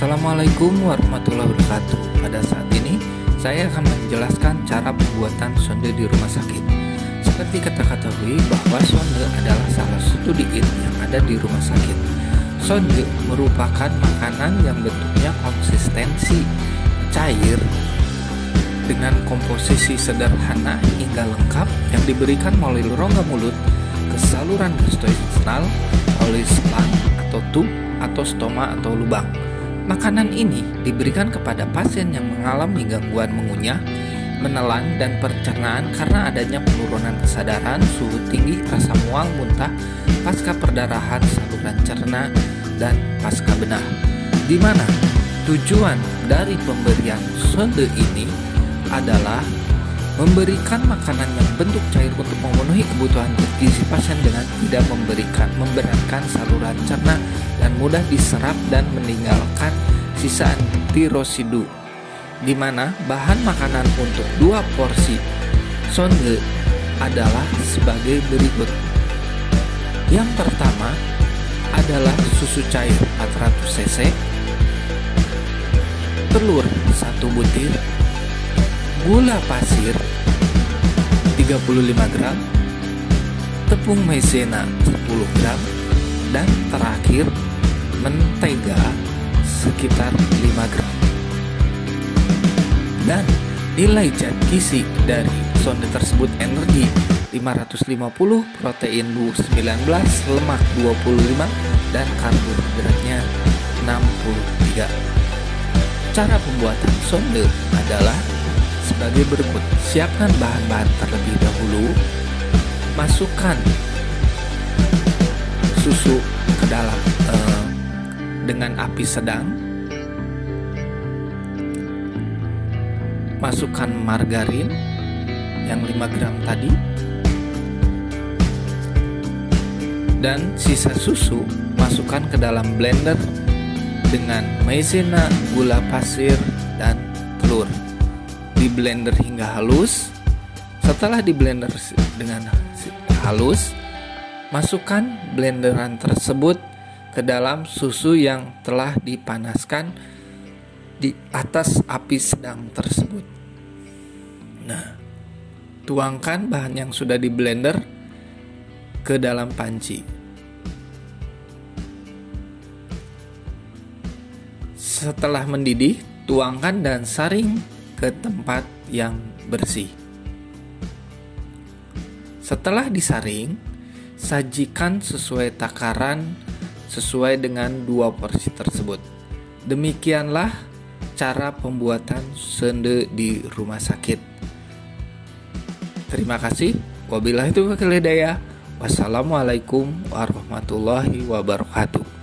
Assalamualaikum warahmatullahi wabarakatuh. Pada saat ini saya akan menjelaskan cara pembuatan sonde di rumah sakit. Seperti kita ketahui bahwa sonde adalah salah satu diet yang ada di rumah sakit. Sonde merupakan makanan yang bentuknya konsistensi cair dengan komposisi sederhana hingga lengkap yang diberikan melalui rongga mulut ke saluran gastrointestinal oleh selang atau tub atau stoma atau lubang. Makanan ini diberikan kepada pasien yang mengalami gangguan mengunyah, menelan, dan pencernaan karena adanya penurunan kesadaran, suhu tinggi, rasa mual, muntah, pasca perdarahan, saluran cerna, dan pasca benah. Di mana tujuan dari pemberian sonde ini adalah memberikan makanan yang bentuk cair untuk memenuhi kebutuhan gizi pasien dengan tidak memberikan memberatkan saluran cerna dan mudah diserap dan meninggalkan sisa antirosidu di mana bahan makanan untuk dua porsi sonde adalah sebagai berikut. Yang pertama adalah susu cair 400 cc, telur 1 butir, gula pasir 35 gram, tepung maizena 10 gram, dan terakhir mentega sekitar 5 gram. Dan nilai zat gizi dari sonde tersebut energi 550, protein 19, lemak 25, dan karbohidratnya 63. Cara pembuatan sonde adalah sebagai berikut. Siapkan bahan-bahan terlebih dahulu. Masukkan susu ke dalam eh, dengan api sedang. Masukkan margarin yang 5 gram tadi. Dan sisa susu masukkan ke dalam blender dengan maizena, gula pasir, dan telur di blender hingga halus. Setelah di blender dengan halus, masukkan blenderan tersebut ke dalam susu yang telah dipanaskan di atas api sedang tersebut. Nah, tuangkan bahan yang sudah di blender ke dalam panci. Setelah mendidih, tuangkan dan saring ke tempat yang bersih. Setelah disaring, sajikan sesuai takaran sesuai dengan dua porsi tersebut. Demikianlah cara pembuatan sende di rumah sakit. Terima kasih. Wabillahi taufiq Wassalamualaikum warahmatullahi wabarakatuh.